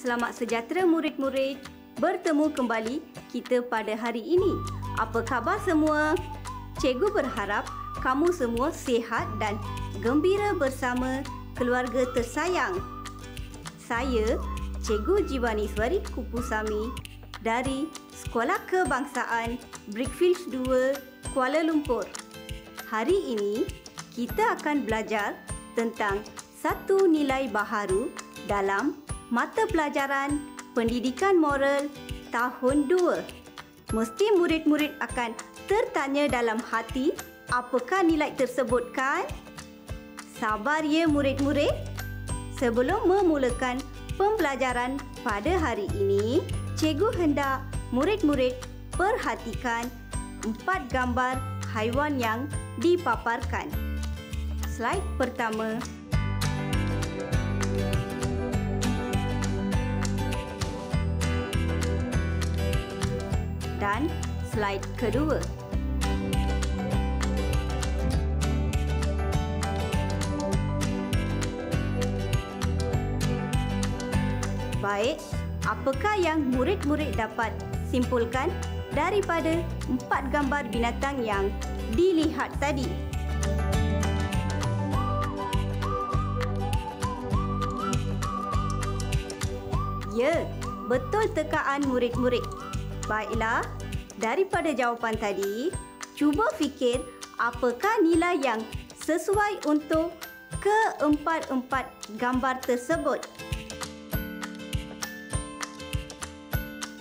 Selamat sejahtera murid-murid. Bertemu kembali kita pada hari ini. Apa khabar semua? Cikgu berharap kamu semua sihat dan gembira bersama keluarga tersayang. Saya Cikgu Jiwaniswari Kupusami dari Sekolah Kebangsaan Brickfields 2, Kuala Lumpur. Hari ini kita akan belajar tentang satu nilai baharu dalam mata pelajaran pendidikan moral tahun 2. Mesti murid-murid akan tertanya dalam hati apakah nilai tersebut kan? Sabar ya murid-murid. Sebelum memulakan pembelajaran pada hari ini, cikgu hendak murid-murid perhatikan empat gambar haiwan yang dipaparkan. Slide pertama. Dan slide kedua. Baik, apakah yang murid-murid dapat simpulkan daripada empat gambar binatang yang dilihat tadi? Ya, betul tekaan murid-murid. Baiklah, daripada jawapan tadi, cuba fikir apakah nilai yang sesuai untuk keempat-empat gambar tersebut.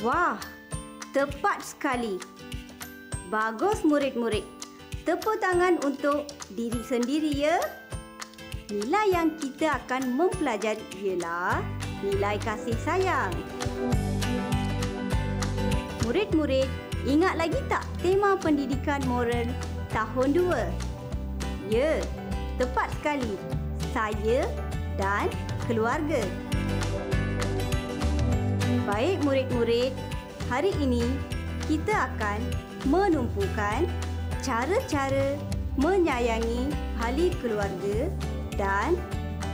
Wah, tepat sekali. Bagus murid-murid. Tepuk tangan untuk diri sendiri ya. Nilai yang kita akan mempelajari ialah nilai kasih sayang. Murid-murid, ingat lagi tak tema pendidikan moral tahun 2? Ya, tepat sekali. Saya dan keluarga. Baik murid-murid, hari ini kita akan menumpukan cara-cara menyayangi ahli keluarga dan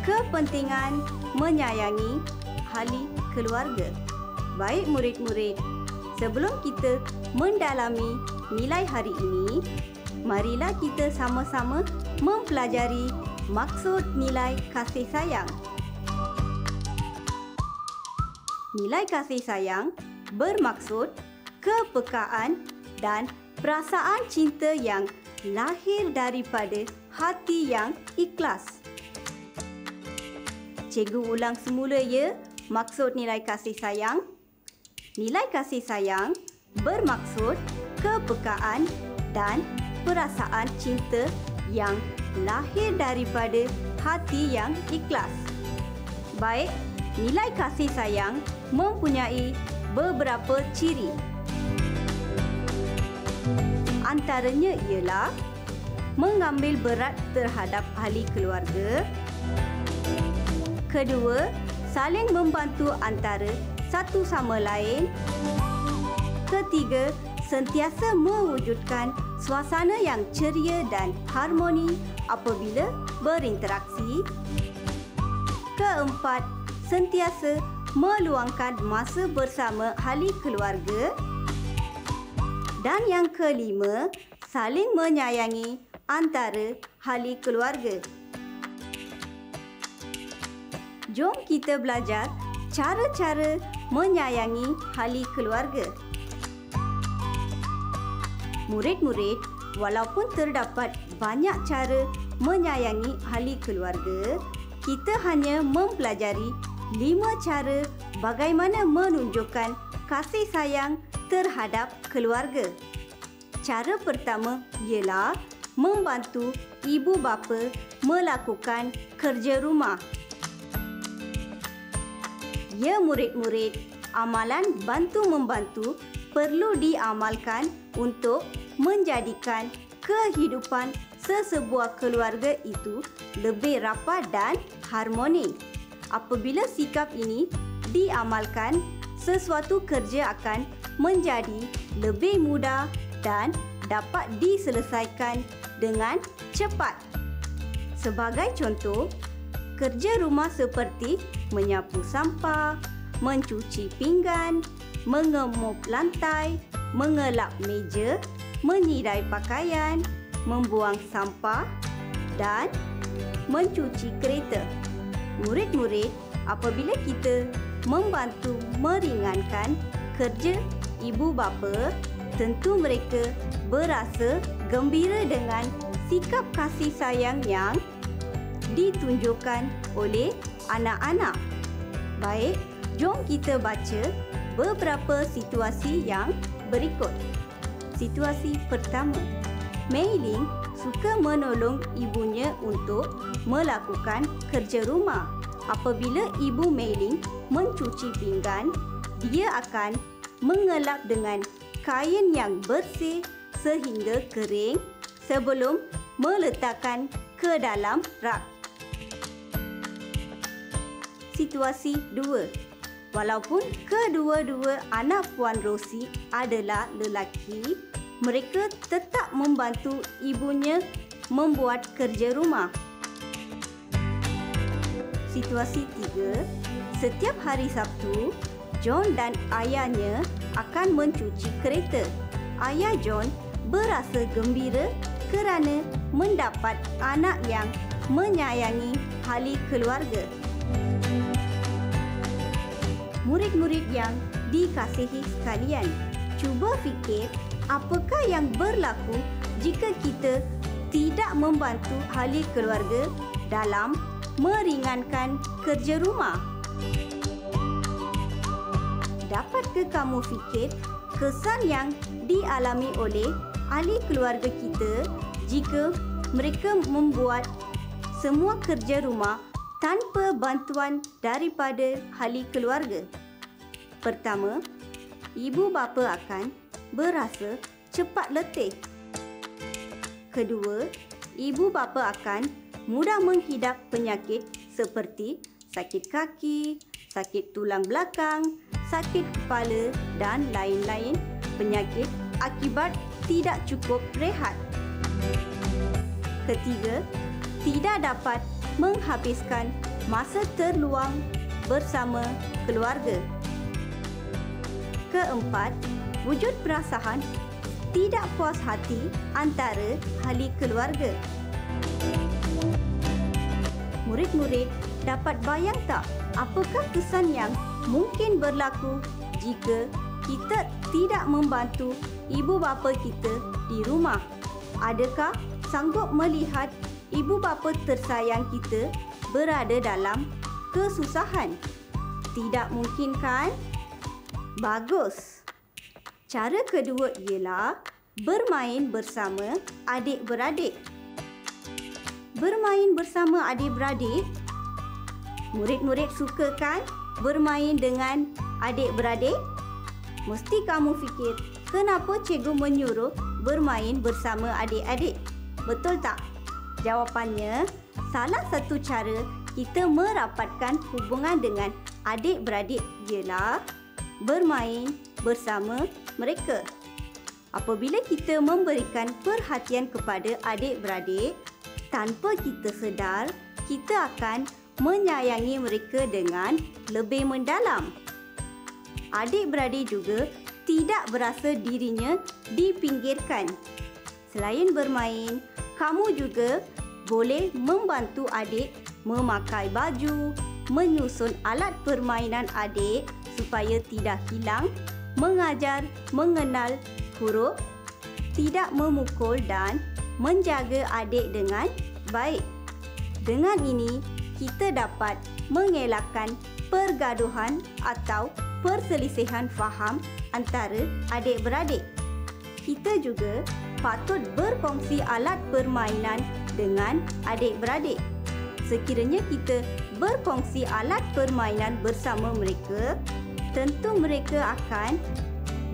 kepentingan menyayangi ahli keluarga. Baik murid-murid, Sebelum kita mendalami nilai hari ini, marilah kita sama-sama mempelajari maksud nilai kasih sayang. Nilai kasih sayang bermaksud kepekaan dan perasaan cinta yang lahir daripada hati yang ikhlas. Cikgu ulang semula ya maksud nilai kasih sayang. Nilai kasih sayang bermaksud kepekaan dan perasaan cinta yang lahir daripada hati yang ikhlas. Baik, nilai kasih sayang mempunyai beberapa ciri. Antaranya ialah mengambil berat terhadap ahli keluarga. Kedua, saling membantu antara satu sama lain. Ketiga, sentiasa mewujudkan suasana yang ceria dan harmoni apabila berinteraksi. Keempat, sentiasa meluangkan masa bersama ahli keluarga. Dan yang kelima, saling menyayangi antara ahli keluarga. Jom kita belajar cara-cara menyayangi ahli keluarga. Murid-murid, walaupun terdapat banyak cara menyayangi ahli keluarga, kita hanya mempelajari lima cara bagaimana menunjukkan kasih sayang terhadap keluarga. Cara pertama ialah membantu ibu bapa melakukan kerja rumah. Ya murid-murid, amalan bantu-membantu perlu diamalkan untuk menjadikan kehidupan sesebuah keluarga itu lebih rapat dan harmoni. Apabila sikap ini diamalkan, sesuatu kerja akan menjadi lebih mudah dan dapat diselesaikan dengan cepat. Sebagai contoh, kerja rumah seperti menyapu sampah mencuci pinggan, mengemuk lantai, mengelap meja, menyidai pakaian, membuang sampah dan mencuci kereta. Murid-murid, apabila kita membantu meringankan kerja ibu bapa, tentu mereka berasa gembira dengan sikap kasih sayang yang ditunjukkan oleh anak-anak. Baik, jom kita baca beberapa situasi yang berikut. Situasi pertama, Mei Ling suka menolong ibunya untuk melakukan kerja rumah. Apabila ibu Mei Ling mencuci pinggan, dia akan mengelap dengan kain yang bersih sehingga kering sebelum meletakkan ke dalam rak. Situasi 2. Walaupun kedua-dua anak Puan Rosi adalah lelaki, mereka tetap membantu ibunya membuat kerja rumah. Situasi 3. Setiap hari Sabtu, John dan ayahnya akan mencuci kereta. Ayah John berasa gembira kerana mendapat anak yang menyayangi hali keluarga. Murid-murid yang dikasihi sekalian, cuba fikir apakah yang berlaku jika kita tidak membantu ahli keluarga dalam meringankan kerja rumah? Dapatkah kamu fikir kesan yang dialami oleh ahli keluarga kita jika mereka membuat semua kerja rumah tanpa bantuan daripada ahli keluarga? Pertama, ibu bapa akan berasa cepat letih. Kedua, ibu bapa akan mudah menghidap penyakit seperti sakit kaki, sakit tulang belakang, sakit kepala dan lain-lain penyakit akibat tidak cukup rehat. Ketiga, tidak dapat menghabiskan masa terluang bersama keluarga. Keempat, wujud perasaan tidak puas hati antara ahli keluarga. Murid-murid dapat bayang tak apakah kesan yang mungkin berlaku jika kita tidak membantu ibu bapa kita di rumah? Adakah sanggup melihat ibu bapa tersayang kita berada dalam kesusahan? Tidak mungkin kan? Bagus. Cara kedua ialah bermain bersama adik-beradik. Bermain bersama adik-beradik? Murid-murid suka kan bermain dengan adik-beradik? Mesti kamu fikir, kenapa cikgu menyuruh bermain bersama adik-adik? Betul tak? Jawapannya, salah satu cara kita merapatkan hubungan dengan adik-beradik ialah bermain bersama mereka. Apabila kita memberikan perhatian kepada adik-beradik, tanpa kita sedar, kita akan menyayangi mereka dengan lebih mendalam. Adik-beradik juga tidak berasa dirinya dipinggirkan. Selain bermain, kamu juga boleh membantu adik memakai baju, menyusun alat permainan adik supaya tidak hilang mengajar mengenal huruf, tidak memukul dan menjaga adik dengan baik. Dengan ini, kita dapat mengelakkan pergaduhan atau perselisihan faham antara adik-beradik. Kita juga patut berkongsi alat permainan dengan adik-beradik. Sekiranya kita berkongsi alat permainan bersama mereka, tentu mereka akan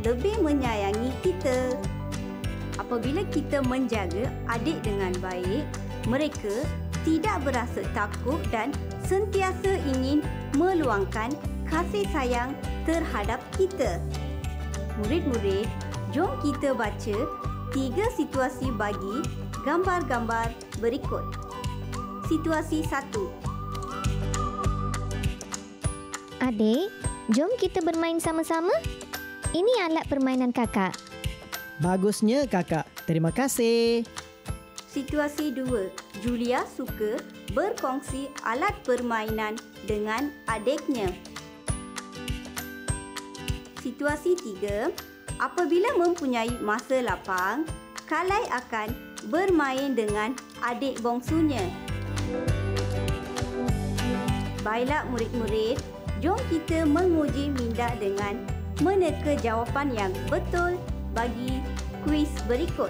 lebih menyayangi kita. Apabila kita menjaga adik dengan baik, mereka tidak berasa takut dan sentiasa ingin meluangkan kasih sayang terhadap kita. Murid-murid, jom kita baca tiga situasi bagi gambar-gambar berikut. Situasi satu. Adik, Jom kita bermain sama-sama. Ini alat permainan kakak. Bagusnya kakak. Terima kasih. Situasi 2. Julia suka berkongsi alat permainan dengan adiknya. Situasi 3. Apabila mempunyai masa lapang, Kalai akan bermain dengan adik bongsunya. Baiklah murid-murid, jom kita menguji minda dengan meneka jawapan yang betul bagi kuis berikut.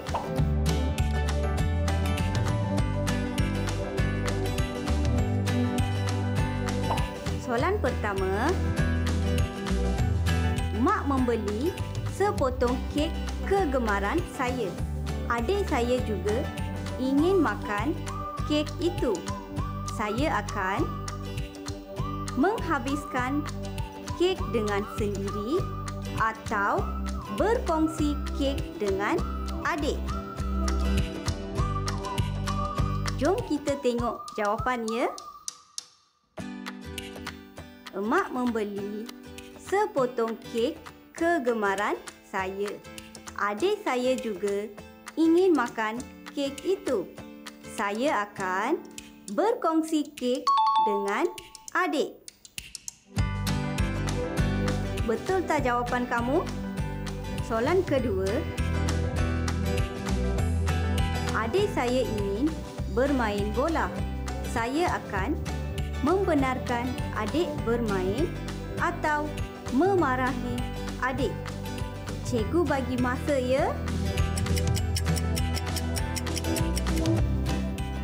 Soalan pertama, Mak membeli sepotong kek kegemaran saya. Adik saya juga ingin makan kek itu. Saya akan menghabiskan kek dengan sendiri atau berkongsi kek dengan adik. Jom kita tengok jawapannya. Emak membeli sepotong kek kegemaran saya. Adik saya juga ingin makan kek itu. Saya akan berkongsi kek dengan adik. Betul tak jawapan kamu? Soalan kedua. Adik saya ingin bermain bola. Saya akan membenarkan adik bermain atau memarahi adik. Cikgu bagi masa ya.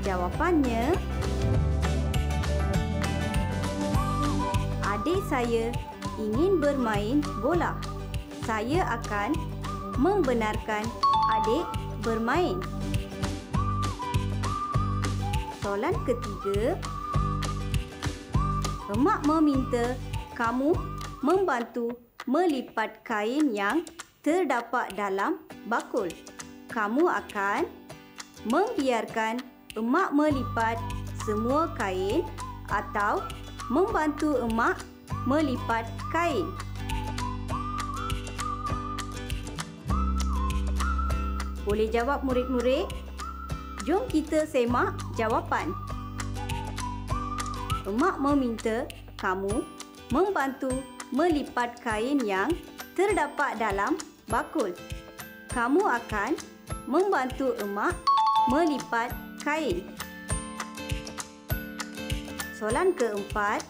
Jawapannya Adik saya ingin bermain bola. Saya akan membenarkan adik bermain. Soalan ketiga Emak meminta kamu membantu melipat kain yang terdapat dalam bakul. Kamu akan membiarkan emak melipat semua kain atau membantu emak melipat kain. Boleh jawab murid-murid? Jom kita semak jawapan. Emak meminta kamu membantu melipat kain yang terdapat dalam bakul. Kamu akan membantu emak melipat kain. Soalan keempat,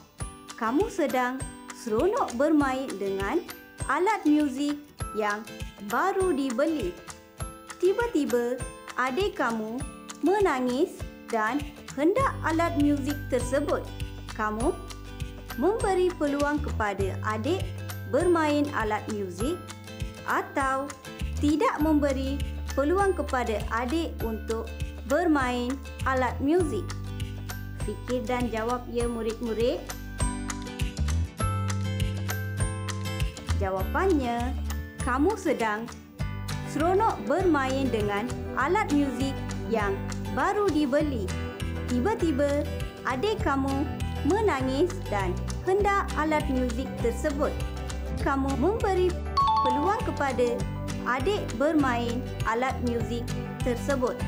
kamu sedang seronok bermain dengan alat muzik yang baru dibeli. Tiba-tiba, adik kamu menangis dan hendak alat muzik tersebut kamu memberi peluang kepada adik bermain alat muzik atau tidak memberi peluang kepada adik untuk bermain alat muzik. Fikir dan jawab ya murid-murid. Jawapannya, kamu sedang seronok bermain dengan alat muzik yang baru dibeli. Tiba-tiba, adik kamu menangis dan hendak alat muzik tersebut. Kamu memberi peluang kepada adik bermain alat muzik tersebut.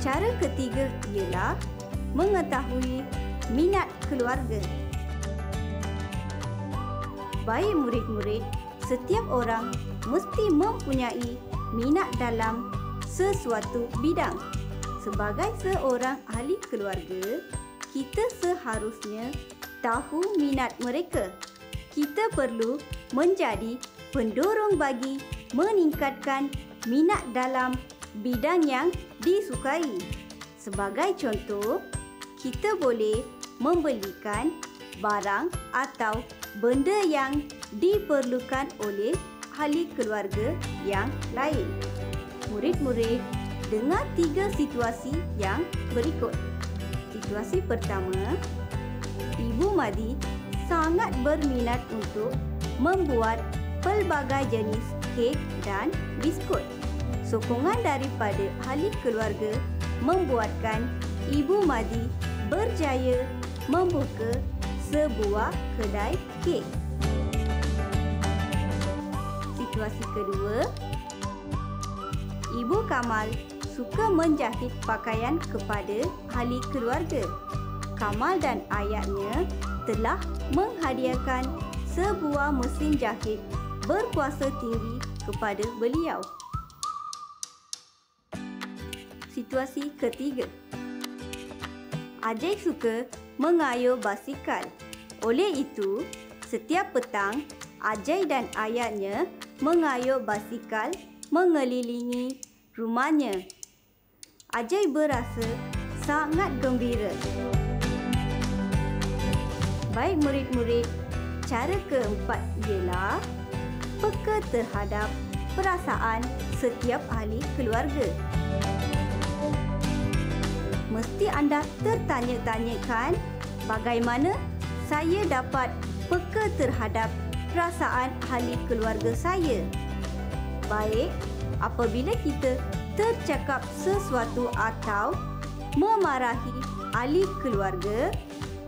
Cara ketiga ialah mengetahui minat keluarga. Baik murid-murid, setiap orang mesti mempunyai minat dalam sesuatu bidang. Sebagai seorang ahli keluarga, kita seharusnya tahu minat mereka. Kita perlu menjadi pendorong bagi meningkatkan minat dalam bidang yang disukai. Sebagai contoh, kita boleh membelikan barang atau benda yang diperlukan oleh ahli keluarga yang lain. Murid-murid Dengar tiga situasi yang berikut. Situasi pertama, Ibu Madi sangat berminat untuk membuat pelbagai jenis kek dan biskut. Sokongan daripada ahli keluarga membuatkan Ibu Madi berjaya membuka sebuah kedai kek. Situasi kedua, Ibu Kamal suka menjahit pakaian kepada ahli keluarga. Kamal dan ayahnya telah menghadiahkan sebuah mesin jahit berkuasa tinggi kepada beliau. Situasi ketiga. Ajay suka mengayuh basikal. Oleh itu, setiap petang Ajay dan ayahnya mengayuh basikal mengelilingi rumahnya. Ajay berasa sangat gembira. Baik murid-murid, cara keempat ialah peka terhadap perasaan setiap ahli keluarga. Mesti anda tertanya-tanyakan bagaimana saya dapat peka terhadap perasaan ahli keluarga saya. Baik, apabila kita tercakap sesuatu atau memarahi ahli keluarga,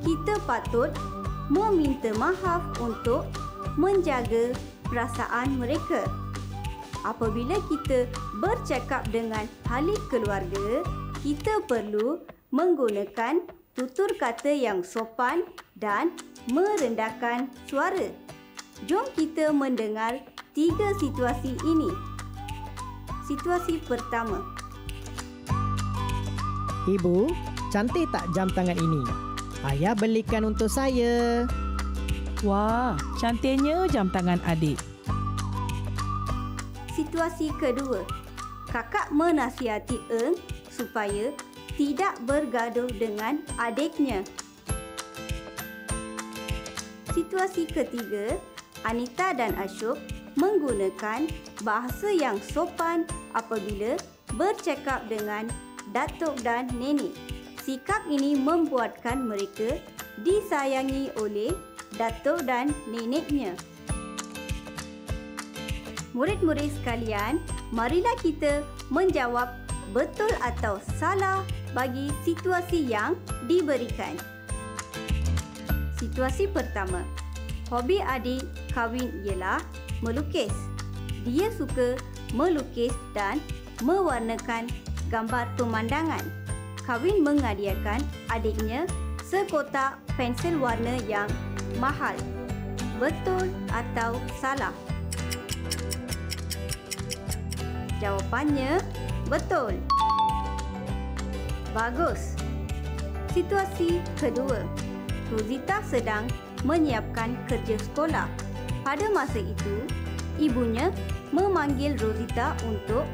kita patut meminta maaf untuk menjaga perasaan mereka. Apabila kita bercakap dengan ahli keluarga, kita perlu menggunakan tutur kata yang sopan dan merendahkan suara. Jom kita mendengar tiga situasi ini. Situasi pertama. Ibu, cantik tak jam tangan ini? Ayah belikan untuk saya. Wah, cantiknya jam tangan adik. Situasi kedua. Kakak menasihati Eng supaya tidak bergaduh dengan adiknya. Situasi ketiga, Anita dan Ashok menggunakan bahasa yang sopan apabila bercakap dengan datuk dan nenek. Sikap ini membuatkan mereka disayangi oleh datuk dan neneknya. Murid-murid sekalian, marilah kita menjawab betul atau salah bagi situasi yang diberikan. Situasi pertama, hobi adik kahwin ialah melukis. Dia suka melukis dan mewarnakan gambar pemandangan. Kahwin menghadiahkan adiknya sekotak pensel warna yang mahal. Betul atau salah? Jawapannya betul. Bagus. Situasi kedua. Rosita sedang menyiapkan kerja sekolah. Pada masa itu, ibunya memanggil Rosita untuk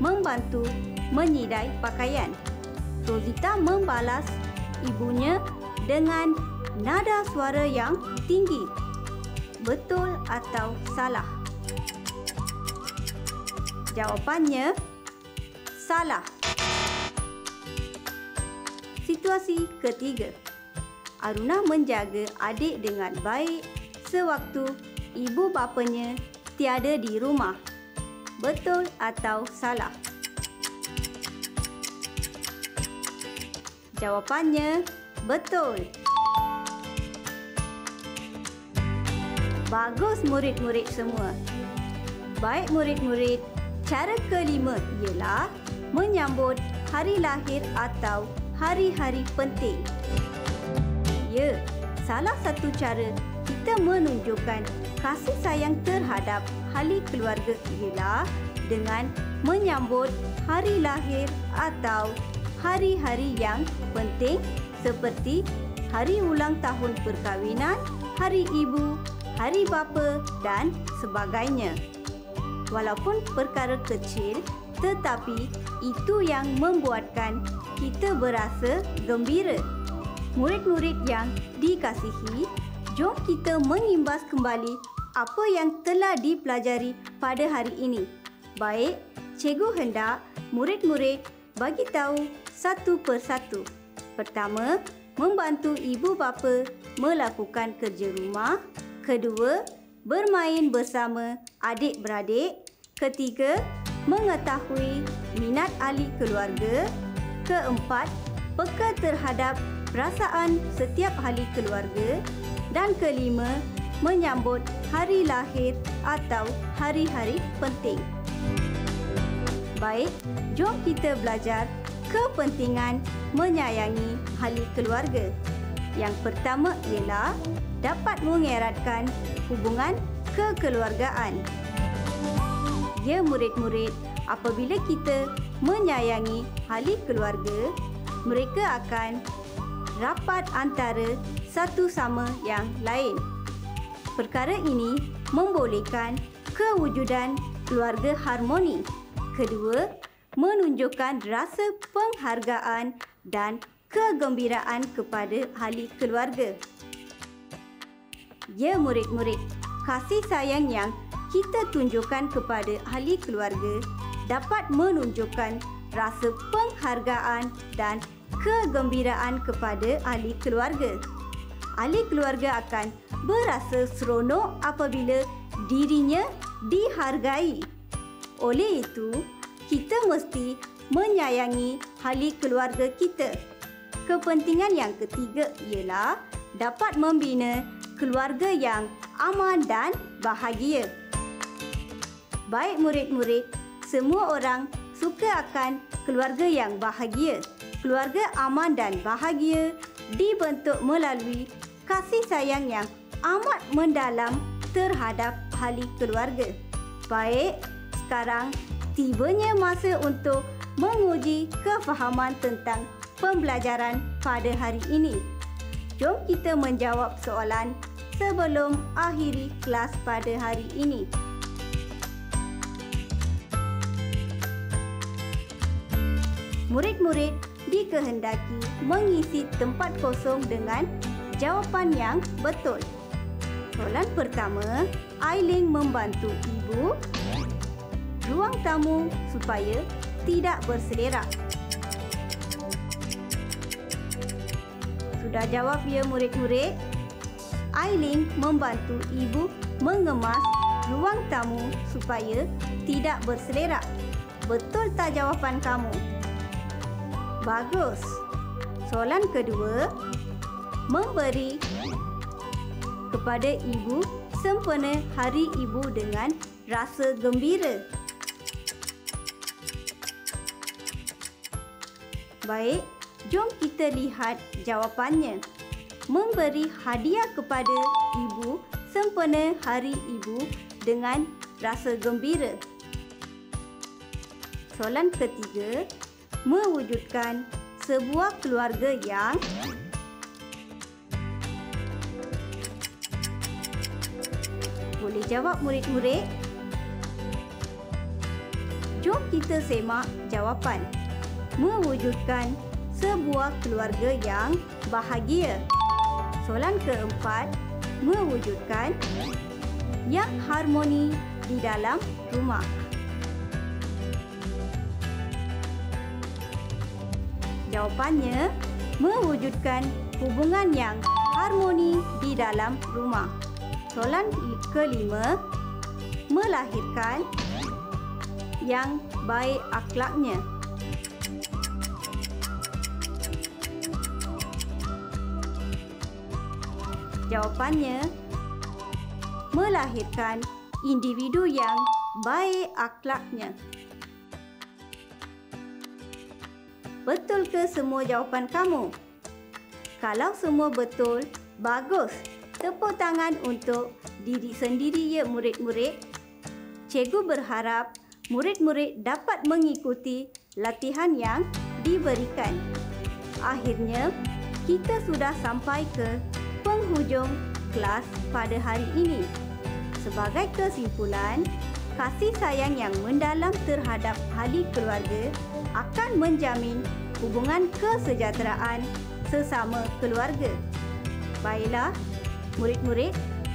membantu menyidai pakaian. Rosita membalas ibunya dengan nada suara yang tinggi. Betul atau salah? Jawapannya salah. Situasi ketiga. Aruna menjaga adik dengan baik sewaktu ibu bapanya tiada di rumah. Betul atau salah? Jawapannya betul. Bagus murid-murid semua. Baik murid-murid, cara kelima ialah menyambut hari lahir atau hari-hari penting. Ya, salah satu cara kita menunjukkan kasih sayang terhadap ahli keluarga ialah dengan menyambut hari lahir atau hari-hari yang penting seperti hari ulang tahun perkahwinan, hari ibu, hari bapa dan sebagainya. Walaupun perkara kecil tetapi itu yang membuatkan kita berasa gembira. Murid-murid yang dikasihi, jom kita mengimbas kembali apa yang telah dipelajari pada hari ini. Baik, cikgu hendak murid-murid bagi tahu satu persatu. Pertama, membantu ibu bapa melakukan kerja rumah. Kedua, bermain bersama adik-beradik. Ketiga, mengetahui minat ahli keluarga. Keempat, peka terhadap perasaan setiap ahli keluarga dan kelima, menyambut hari lahir atau hari-hari penting. Baik, jom kita belajar kepentingan menyayangi ahli keluarga. Yang pertama ialah dapat mengeratkan hubungan kekeluargaan. Ya murid-murid, apabila kita menyayangi ahli keluarga, mereka akan rapat antara satu sama yang lain. Perkara ini membolehkan kewujudan keluarga harmoni. Kedua, menunjukkan rasa penghargaan dan kegembiraan kepada ahli keluarga. Ya murid-murid, kasih sayang yang kita tunjukkan kepada ahli keluarga dapat menunjukkan rasa penghargaan dan kegembiraan kepada ahli keluarga. Ahli keluarga akan berasa seronok apabila dirinya dihargai. Oleh itu, kita mesti menyayangi ahli keluarga kita. Kepentingan yang ketiga ialah dapat membina keluarga yang aman dan bahagia. Baik murid-murid, semua orang suka akan keluarga yang bahagia. Keluarga aman dan bahagia dibentuk melalui kasih sayang yang amat mendalam terhadap ahli keluarga. Baik, sekarang tibanya masa untuk menguji kefahaman tentang pembelajaran pada hari ini. Jom kita menjawab soalan sebelum akhiri kelas pada hari ini. Murid-murid dikehendaki mengisi tempat kosong dengan jawapan yang betul. Soalan pertama, Ailing membantu ibu ruang tamu supaya tidak berselerak. Sudah jawab ya murid-murid? Ailing membantu ibu mengemas ruang tamu supaya tidak berselerak. Betul tak jawapan kamu? Bagus. Soalan kedua, memberi kepada ibu sempena hari ibu dengan rasa gembira. Baik, jom kita lihat jawapannya. Memberi hadiah kepada ibu sempena hari ibu dengan rasa gembira. Soalan ketiga, mewujudkan sebuah keluarga yang Boleh jawab murid-murid? Jom kita semak jawapan mewujudkan sebuah keluarga yang bahagia. Soalan keempat, mewujudkan yang harmoni di dalam rumah. Jawapannya, mewujudkan hubungan yang harmoni di dalam rumah. Soalan kelima, melahirkan yang baik akhlaknya. Jawapannya, melahirkan individu yang baik akhlaknya. Betul ke semua jawapan kamu? Kalau semua betul, bagus. Tepuk tangan untuk diri sendiri ya murid-murid. Cikgu berharap murid-murid dapat mengikuti latihan yang diberikan. Akhirnya, kita sudah sampai ke penghujung kelas pada hari ini. Sebagai kesimpulan, kasih sayang yang mendalam terhadap ahli keluarga akan menjamin hubungan kesejahteraan sesama keluarga. Baiklah, murid-murid,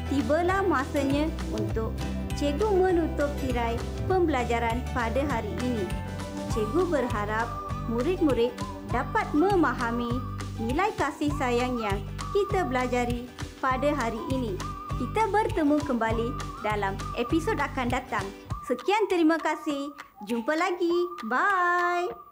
tibalah masanya untuk cikgu menutup tirai pembelajaran pada hari ini. Cikgu berharap murid-murid dapat memahami nilai kasih sayang yang kita belajari pada hari ini. Kita bertemu kembali dalam episod akan datang. Sekian terima kasih. Jumpa lagi. Bye.